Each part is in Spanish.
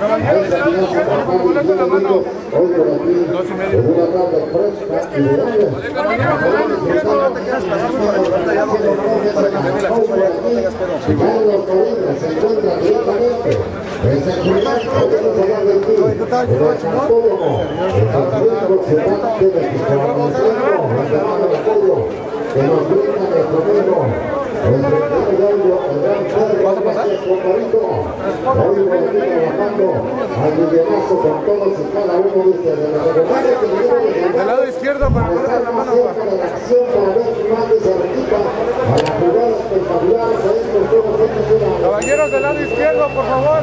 Colina se nuestro amigo, Pedro Vázquez Comparito, hoy por aquí trabajando al millonazo con todos y cada uno de ustedes. Del lado izquierdo para en la mano. la acción, para ver a la jugada espectacular, Caballeros del lado izquierdo, por favor.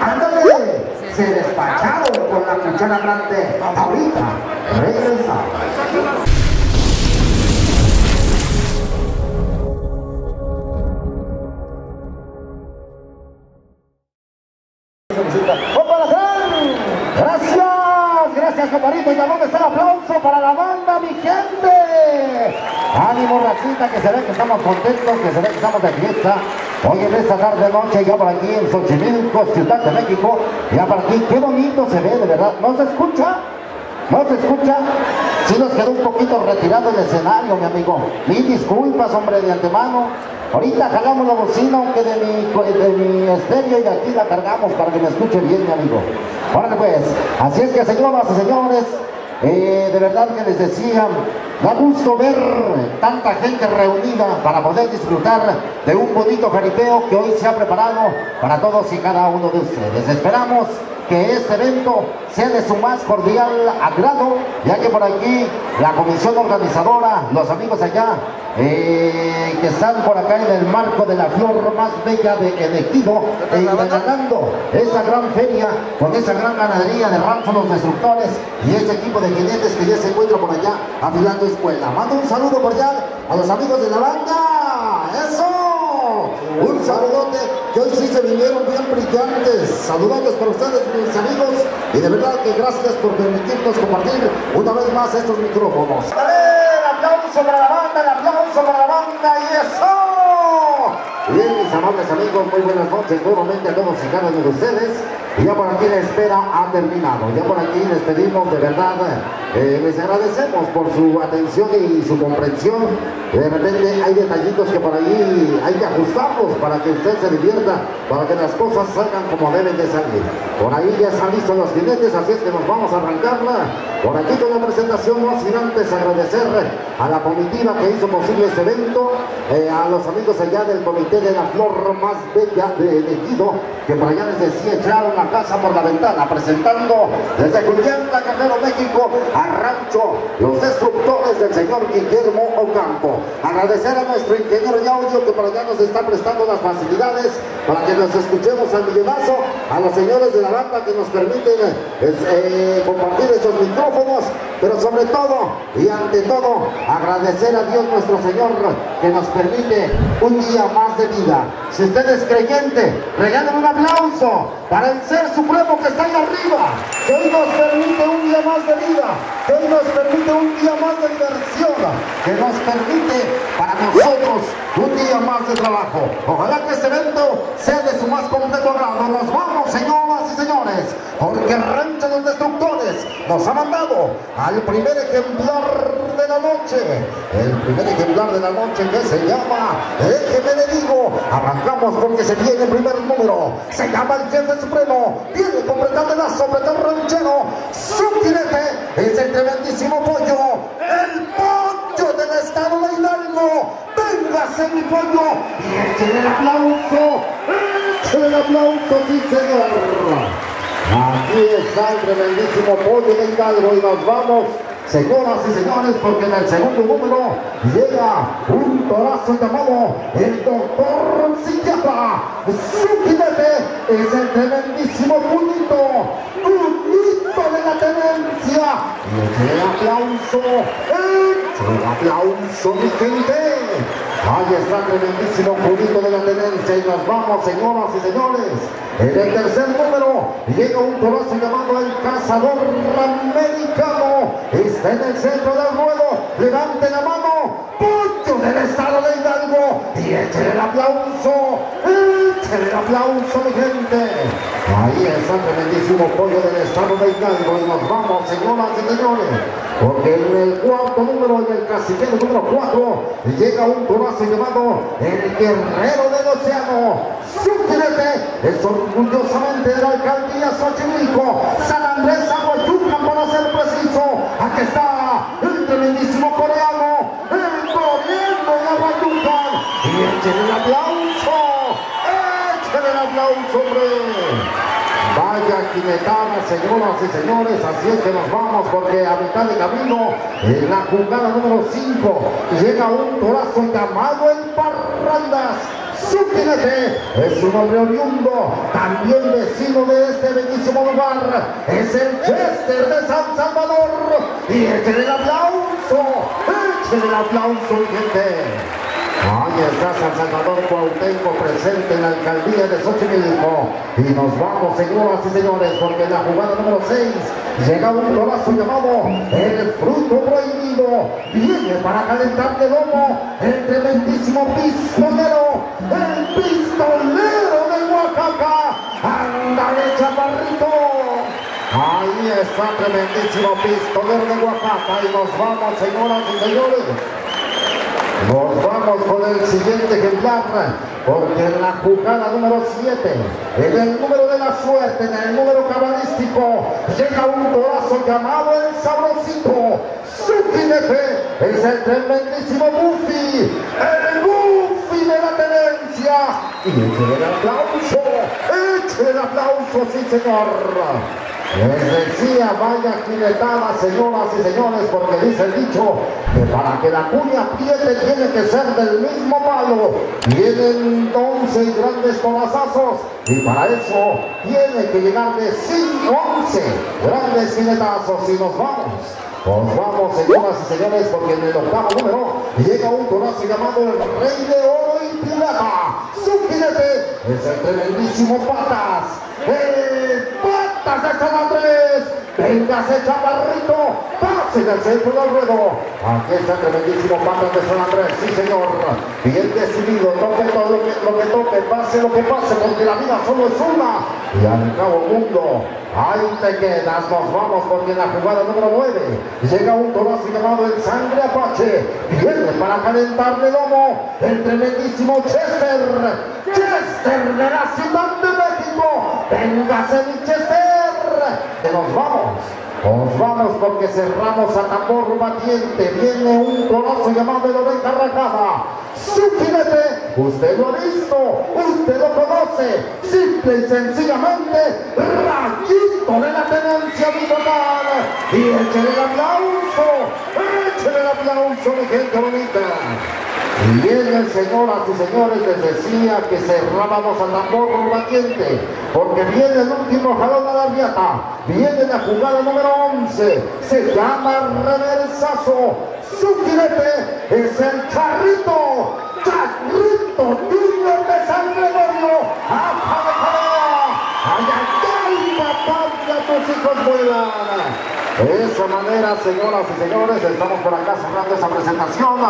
Ándale, se despacharon con la cuchara grande. Ahorita regresamos. Gracias compadrito. ¿Y a dónde está el aplauso para la banda, mi gente? Ánimo, racita, que se ve que estamos contentos, que se ve que estamos de fiesta. Hoy en esta tarde noche, ya por aquí en Xochimilco, Ciudad de México, ya por aquí, qué bonito se ve, de verdad. ¿No se escucha? ¿No se escucha? Sí nos quedó un poquito retirado el escenario, mi amigo. Mil disculpas, hombre, de antemano. Ahorita jalamos la bocina, aunque de mi, de mi estéreo y aquí la cargamos para que me escuche bien, mi amigo. Órale pues, así es que señoras y señores, eh, de verdad que les decía, da gusto ver tanta gente reunida para poder disfrutar de un bonito jaripeo que hoy se ha preparado para todos y cada uno de ustedes. Esperamos que este evento sea de su más cordial agrado, ya que por aquí la comisión organizadora, los amigos allá, eh, que están por acá en el marco de la flor más bella de Ejido, e ganando esta gran feria con esa gran ganadería de Rancho Los Destructores y este equipo de jinetes que ya se encuentra por allá afilando escuela. Mando un saludo allá a los amigos de la banda. ¡Eso! Un saludote que hoy sí se vinieron bien brillantes. Saludotes para ustedes, mis amigos. Y de verdad que gracias por permitirnos compartir una vez más estos micrófonos. El aplauso para la banda, el aplauso para la banda y eso. Bien, mis amables amigos, muy buenas noches nuevamente a todos y cada uno de ustedes. Ya por aquí la espera ha terminado. Ya por aquí les pedimos de verdad, eh, les agradecemos por su atención y su comprensión. De repente hay detallitos que por ahí hay que ajustarlos para que usted se divierta, para que las cosas salgan como deben de salir. Por ahí ya están listos los jinetes, así es que nos vamos a arrancarla. Por aquí con la presentación, no sin antes agradecer a la comitiva que hizo posible este evento, eh, a los amigos allá del Comité de la Flor más Bella de Elegido, que por allá les decía echaron la casa por la ventana, presentando desde Julián, Guerrero, México, a Rancho, los destructores del señor Guillermo Ocampo. Agradecer a nuestro ingeniero de que por allá nos está prestando las facilidades para que nos escuchemos al millonazo, a los señores de la banda que nos permiten eh, compartir estos micrófonos, pero sobre todo y ante todo agradecer a Dios nuestro Señor que nos permite un día más de vida. Si usted es creyente, regalen un aplauso para el Ser Supremo que está ahí arriba, que hoy nos permite un día más de vida, que hoy nos permite un día más de diversión, que nos permite para nosotros un día más de trabajo. Ojalá que este evento sea de su más completo agrado. Nos vamos, señoras y señores, porque Rancho de los Destructores nos ha mandado al primer ejemplar de la noche. El primer ejemplar de la noche que se llama, déjeme le digo, arrancamos porque se viene el primer número. Se llama el jefe supremo, viene con de la sobre el ranchero. Su jinete es el tremendísimo pollo, el pollo del estado de Hidalgo. Véngase mi pollo y echen el aplauso, echen el aplauso, sí señor. Aquí está el tremendísimo pollo de y nos vamos, señoras y señores, porque en el segundo número llega un torazo llamado el doctor psiquiatra. Su jinete es el tremendísimo Punito, Punito de la tenencia. El aplauso, eche el aplauso, mi gente. Ahí está tremendísimo Punito de la tenencia y nos vamos, señoras y señores. En el tercer número llega un torazo llamado el cazador americano. Está en el centro del ruedo. Levante la mano. Pollo del estado de Hidalgo. Y echen el aplauso. Echen el aplauso, mi gente. Ahí está el tremendísimo pollo del estado de Hidalgo. Y nos vamos, señoras y señores. Porque en el cuarto número, en el casillero número 4, llega un torazo llamado el Guerrero del Océano. Su jinete es orgullosamente de la alcaldía Xochimilco, San Andrés Aguayuca, para ser preciso. Aquí está el tremendísimo coreano, el gobierno de Aguayuca. Y échale el aplauso, Vaya quinetada, señoras y señores, así es que nos vamos porque a mitad de camino, en la jugada número 5, llega un torazo llamado el Parrandas. Su jinete es un hombre oriundo, también vecino de este bellísimo lugar, es el Chester de San Salvador. Y échale el aplauso, échale el aplauso, gente. Ahí está San Salvador Cuauhtémoc presente en la alcaldía de Xochimilco. Y nos vamos, señoras y señores, porque en la jugada número 6 llega un golazo llamado El Fruto Prohibido. Viene para calentar de lomo el tremendísimo pistolero, el pistolero de Oaxaca. ¡Ándale, chaparrito! Ahí está tremendísimo pistolero de Oaxaca. Y nos vamos, señoras y señores. Nos vamos con el siguiente ejemplar, porque en la jugada número 7, en el número de la suerte, en el número cabalístico, llega un corazo llamado el Sabrosito. Su jinete es el tremendísimo Buffy, el Buffy de la tenencia. Y échale el aplauso, échale el aplauso, sí señor. Les decía, vaya quinetada, señoras y señores, porque dice el dicho que para que la cuña apriete tiene que ser del mismo palo. Vienen 11 grandes colazazos y para eso tiene que llegar de 5, 11 grandes quinetazos y nos vamos. Nos vamos, señoras y señores, porque en el octavo número llega un torazo llamado el Rey de Oro y Pirata. Su jinete es el tremendísimo Patas. Patas de San Andrés. Véngase, chaparrito. Pase del centro del ruedo. Aquí está el tremendísimo Patas de San Andrés. Sí, señor. Bien decidido. Toque todo lo que, lo que toque. Pase lo que pase, porque la vida solo es una. Y al cabo mundo. Ahí te quedas, nos vamos porque en la jugada número 9 llega un torazo llamado el Sangre Apache. Viene para calentarle lomo el tremendísimo Chester. Chester de la Ciudad de México. Véngase mi Chester. Que nos vamos. Nos vamos porque cerramos a tambor batiente. Viene un torazo llamado el Oveja Rajada. Su usted lo ha visto, usted lo conoce, simple y sencillamente, rayito de la tenencia total. Y échale el aplauso, échale el aplauso, mi gente bonita. Y viene, señoras y señores, les decía que cerrábamos a tambor batiente, porque viene el último jalón a la riata, viene la jugada número 11, se llama reversazo, su jinete es el charrito, charrito niño de San Gregorio, ¡Aja de Corea! ¡Ay, ay, papá, tus hijos vuelan! De esa manera, señoras y señores, estamos por acá cerrando esa presentación,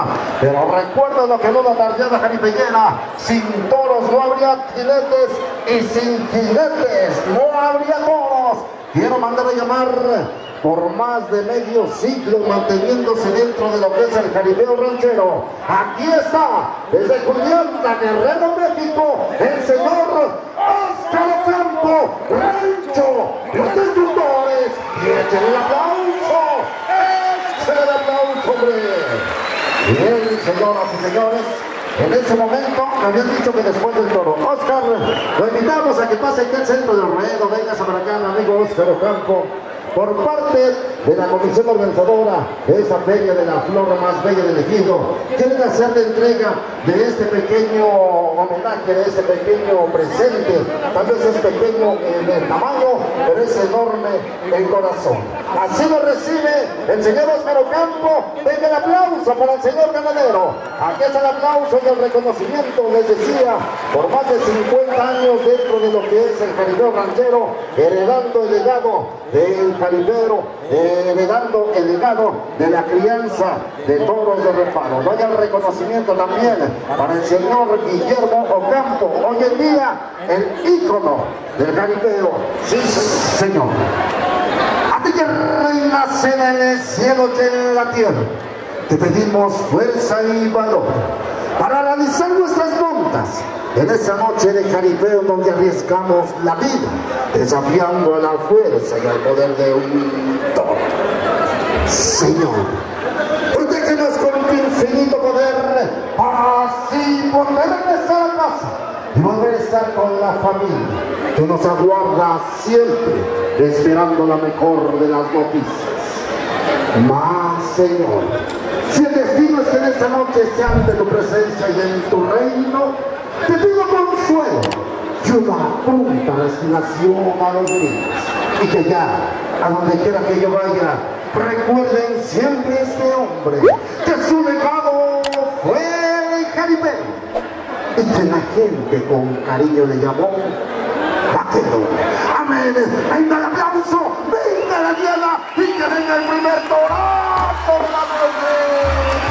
pero recuerden lo que no la tardeada jaripellera, sin toros no habría jinetes y sin jinetes no habría toros. Quiero mandar a llamar por más de medio siglo manteniéndose dentro de lo que es el jaripeo ranchero. Aquí está, desde Julián, Guerrero, México, el señor Oscar Campo, Rancho, échale el aplauso, échale el aplauso, hombre. Bien, señoras y señores, en ese momento me habían dicho que después del toro. Oscar, lo invitamos a que pase aquí al centro del ruedo. Venga para acá, mi amigo Oscar Ocampo por parte de la comisión organizadora de esa feria de la flor más bella del ejido, quieren hacer la entrega de este pequeño homenaje, de este pequeño presente, tal vez es pequeño en el tamaño, pero es enorme en corazón. Así lo recibe el señor Oscar Ocampo, venga el aplauso para el señor ganadero. Aquí está el aplauso y el reconocimiento, les decía, por más de 50 años dentro de lo que es el jaripeo ranchero, heredando el legado del jaripero, heredando el legado de la crianza de toros de reparo. Doy el reconocimiento también para el señor Guillermo Ocampo, hoy en día el ícono del jaripeo. Sí, señor. A ti que reinas en el cielo y en la tierra, te pedimos fuerza y valor para realizar nuestras montas en esa noche de jaripeo donde arriesgamos la vida, desafiando a la fuerza y al poder de un toro. Señor, protégenos con tu infinito poder para así poder regresar a casa y volver a estar con la familia que nos aguarda siempre esperando la mejor de las noticias. Más, Señor, si el destino es que en esta noche esté ante tu presencia y en tu reino, te pido consuelo y una pronta resignación a los niños. Y que ya, a donde quiera que yo vaya, recuerden siempre este hombre, que su legado fue el jaripeo. Y que la gente con cariño le llamó vaquero. Amén. Venga el aplauso, venga la diana y que venga el primer torazo de la noche.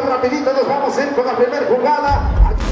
Rapidito, nos vamos a ir con la primera jugada. Aquí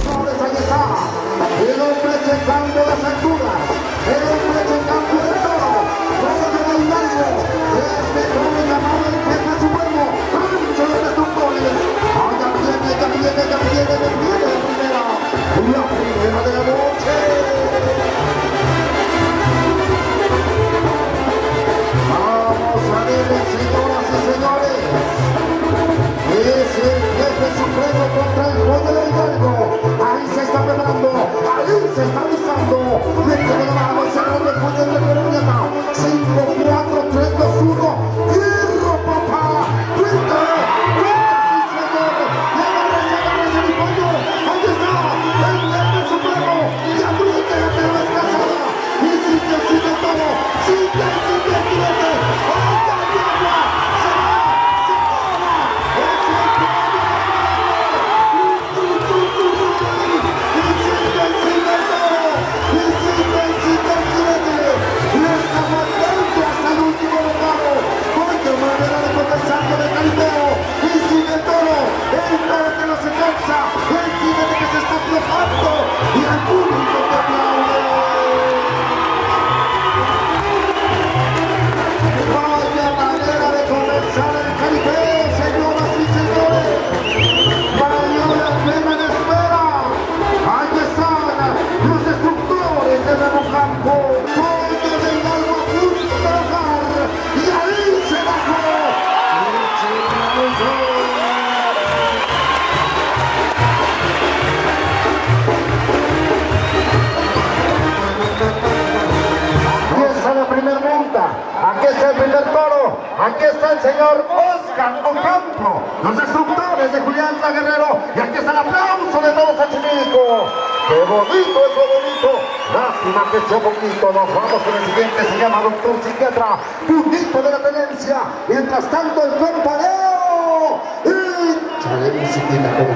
los destructores de Julián Guerrero, y aquí está el aplauso de todos Xochimilco. ¡Qué bonito es bonito! Lástima que sea bonito, nos vamos con el siguiente, se llama Doctor Psiquiatra, puntito de la tenencia, mientras tanto el compadeo, échale musiquita como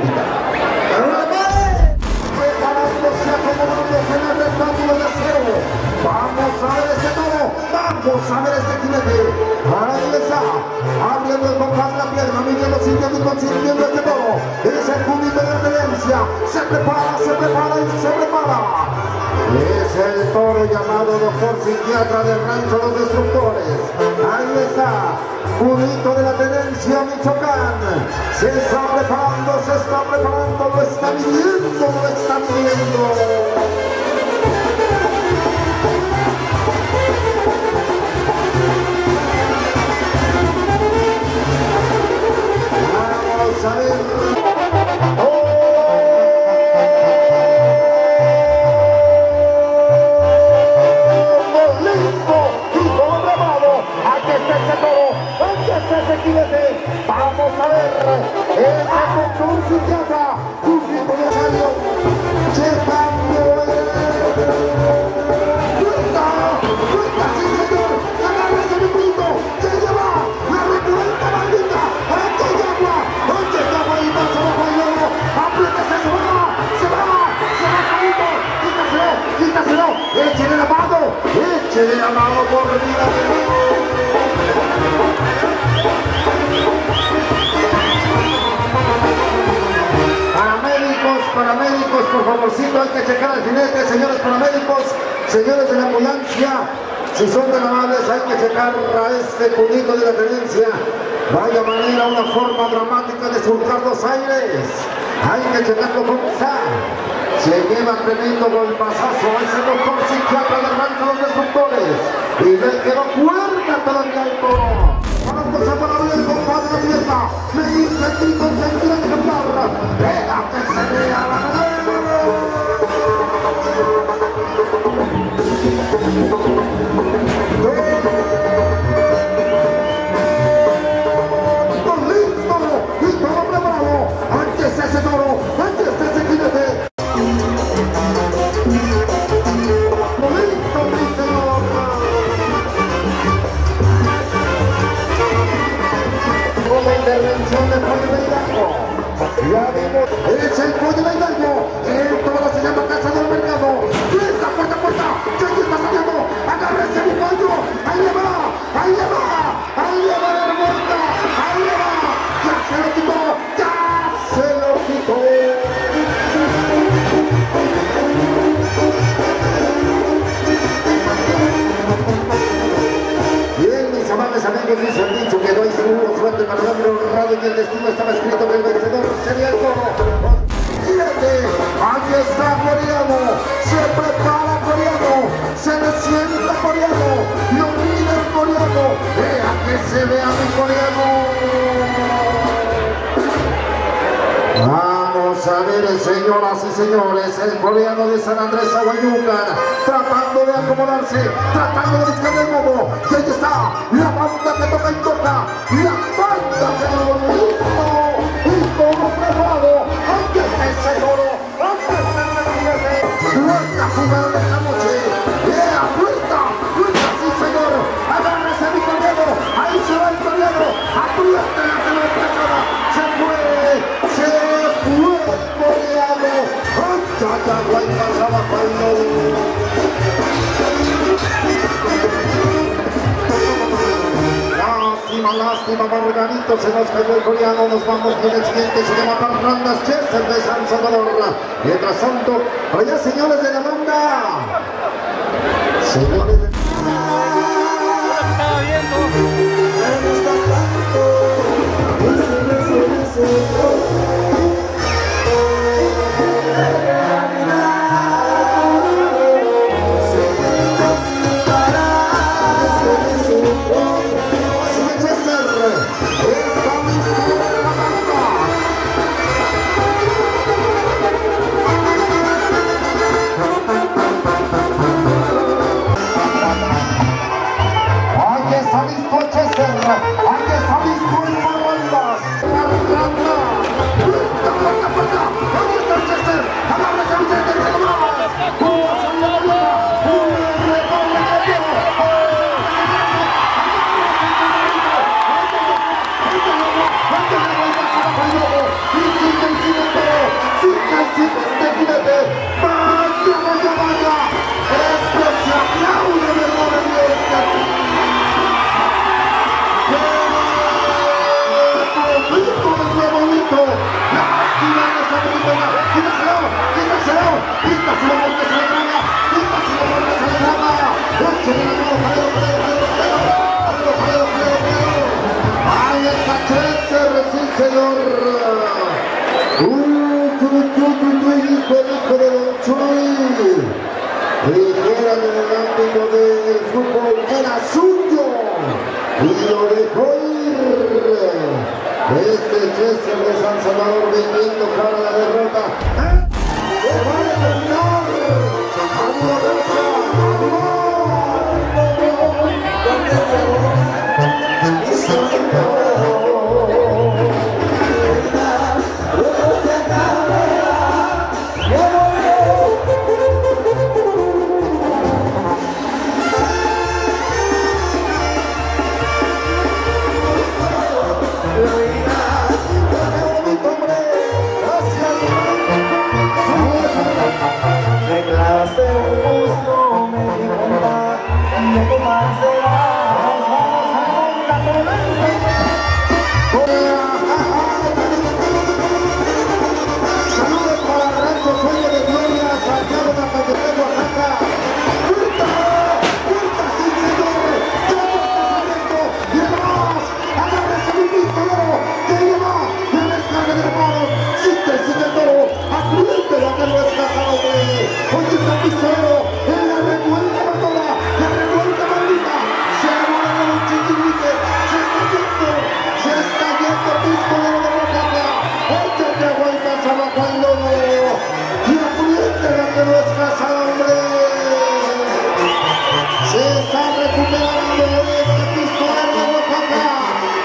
preparándose, acomodándose en el rectángulo de acero. Vamos a ver a ver este jinete. Ahí está, abriendo el compás la pierna, midiendo, sintiendo y consintiendo este toro. Es el cúbito de la tendencia, se prepara, se prepara y se prepara. Es el toro llamado doctor psiquiatra del rancho Los Destructores. Ahí está, cúbito de la tenencia Michoacán. Se está preparando, se está preparando, lo está midiendo, lo está midiendo. Si son tan amables, hay que checar a este pudito de la tenencia. Vaya manera, una forma dramática de surcar los aires. Hay que checarlo cómo está. Se lleva tremendo golpazazo ese doctor psiquiatra de arranca los destructores. Y le quedó cuerda todavía el toro. Para empezar para abrir el compadre de pierna. Me dice que consentida de ejemplar. Vea que se vea la ¡Listo! ¡Listo! ¡Y todo Yeah. Lástima, Margarito, se nos cayó el coreano, nos vamos con el siguiente, se llama Parrandas Chester de San Salvador. Mientras tanto, allá señores de la banda, señores de... viendo. Señor! ¡Uh, chuy, chuy, chuy, chuy, hijo, hijo de Don Chuy! Dijeran en el ámbito del fútbol, era suyo y lo dejó ir. Este Chester de San Salvador vendiendo para la derrota. De nuestra sangre. Se está recuperando este pistolero de Oaxaca.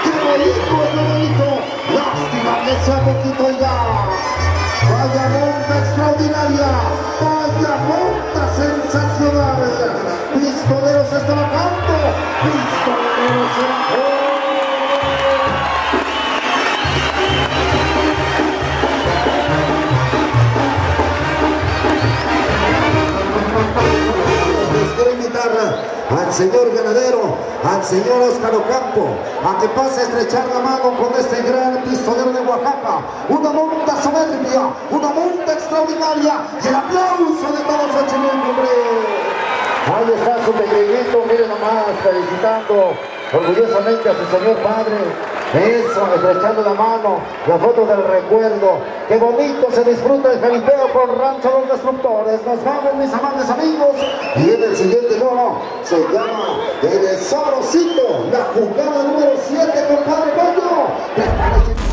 ¡Qué bonito, qué bonito! Lástima que sea poquito ya. Vaya monta extraordinaria. Vaya monta señor ganadero, al señor Óscar Ocampo, a que pase a estrechar la mano con este gran pistolero de Oaxaca. Una monta soberbia, una monta extraordinaria y el aplauso de todos los. Ahí está su pequeñito, miren nomás, felicitando orgullosamente a su señor padre. Eso, estrechando la mano, la foto del recuerdo. Qué bonito se disfruta el jaripeo con Rancho Los Destructores. Nos vamos, mis amables amigos. Y en el siguiente loro se llama El Sabrosito, la jugada número 7, compadre Coño.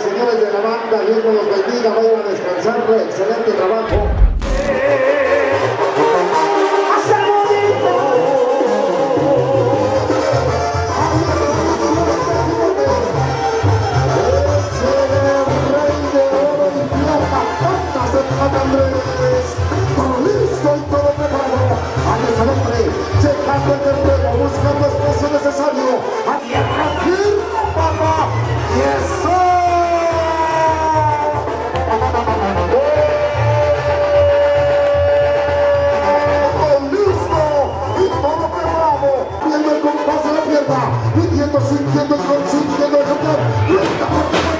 Señores de la banda. Dios los bendiga. Vayan a descansar. Excelente trabajo. Checando el buscando espacio necesario. Midiendo, sintiendo el gol, sintiendo el campeón, puerta, puerta, puerta, ahí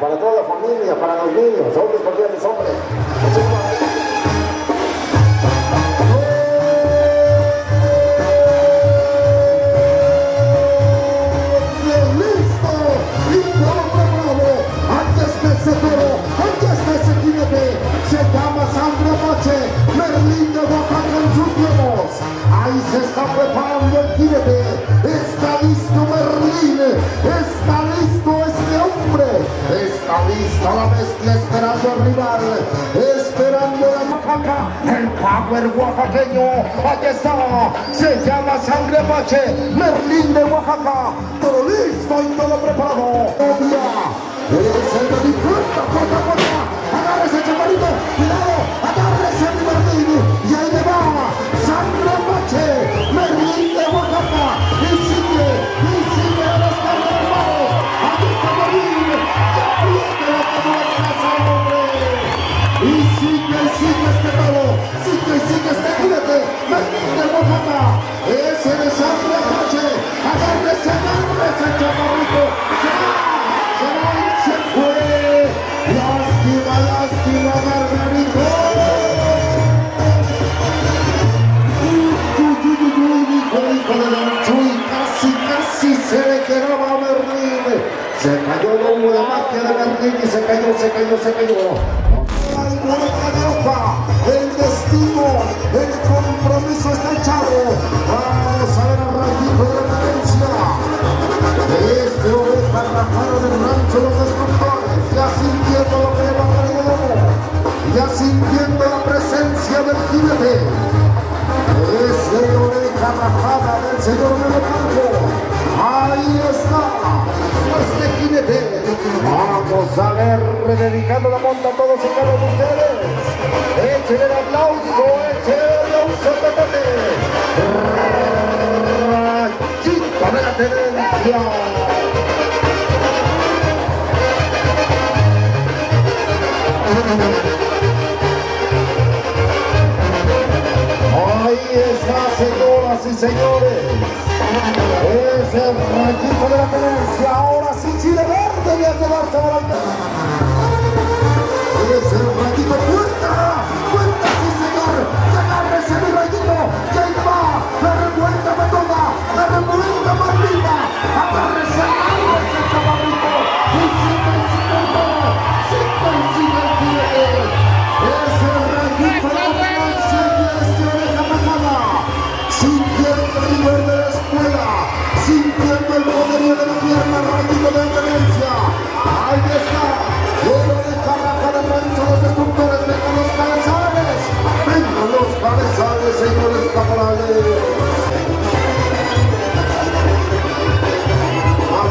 para toda la familia, para los niños, hombres cordiales, hombre. El power oaxaqueño. Aquí está, se llama Sangre Apache, Merlín de Oaxaca. Todo listo y todo preparado. Es el de mi Oaxaca, es el sangre apache, agárrese, agárrese, chaparrito, ya, se va y se fue, lástima, lástima, Margarito. Hijo, de la casi, casi se le quedaba a Merlín. Se cayó el humo de magia de Berlín se cayó, se cayó, se cayó. Oveja rajada del rancho de los destructores, ya sintiendo lo que va a ya sintiendo la presencia del jinete. Ese oreja rajada del señor Melocampo. Ahí está, este jinete. Vamos a ver, dedicando la monta a todos y cada uno de ustedes. Échenle el aplauso, échenle el aplauso, Pepe. Rayito de la tenencia. Ahí está, señoras y señores. Es el rayito de la tenencia. Ahora sí, Chile Verde y a quedarse adelante. Es el puerta, puerta,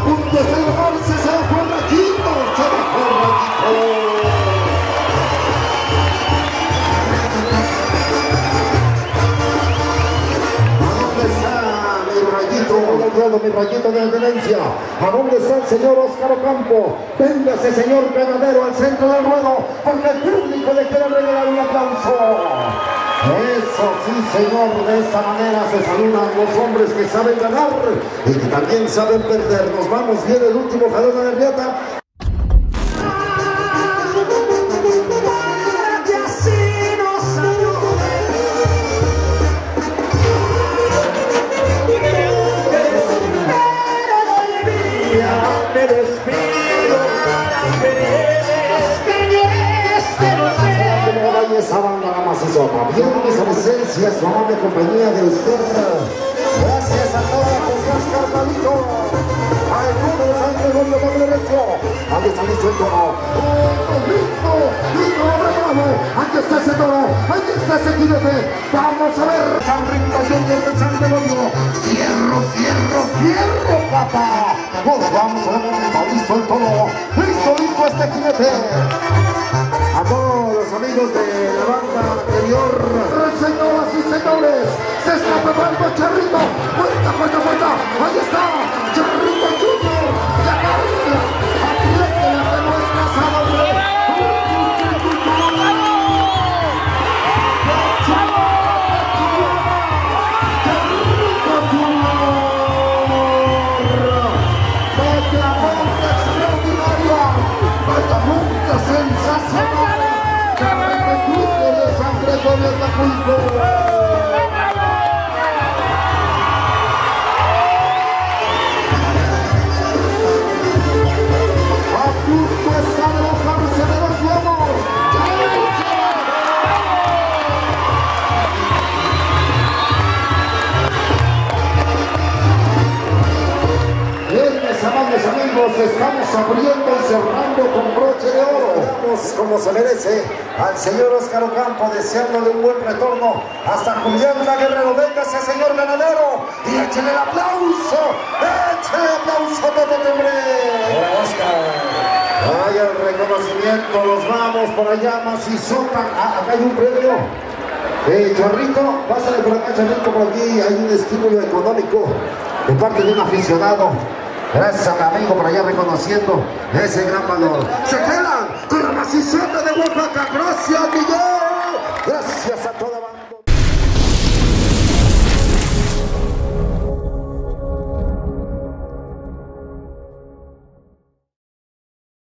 punto de celebrarse, se bajó el rayito, se bajó el rayito? Logrado mi rayito de. ¿A dónde está el señor Óscar Ocampo? Véngase, señor ganadero, al centro del ruedo, porque el público le quiere regalar un aplauso. Eso sí, señor, de esta manera se saludan los hombres que saben ganar y que también saben perder. Nos vamos bien el último jalón de la su amable compañía de ustedes. Gracias a todos, José Oscar Palito. Al mundo de San Gregorio de Lorenzo. Ahí está listo el toro. ¡Oh, listo! ¡Listo, bravo! Aquí está ese toro. Aquí está ese jinete. Vamos a ver. Carrito Junior de San Gregorio. Fierro, fierro, fierro, papá. Nos vamos a ver. Listo el toro. Listo, listo este jinete. A todos los amigos de la banda anterior. Señoras y señores, se está preparando Charrito. Puerta, puerta, puerta. Ahí está. San Gregorio de Acapulco. A amigos, estamos abriendo y cerrando con broche de oro. Damos como se merece al señor Óscar Ocampo, deseándole un buen retorno. Hasta Julián La Guerrero, véngase, señor ganadero, y échele el aplauso, échele el aplauso a todo hombre. Vaya el reconocimiento, los vamos por allá, Macizota. Ah, acá hay un premio. Eh, Charrito, pásale por acá, Charrito, por aquí hay un estímulo económico de parte de un aficionado. Gracias a mi amigo por allá reconociendo ese gran valor. Se quedan con la macizota de Oaxaca. Gracias, Miguel. Gracias a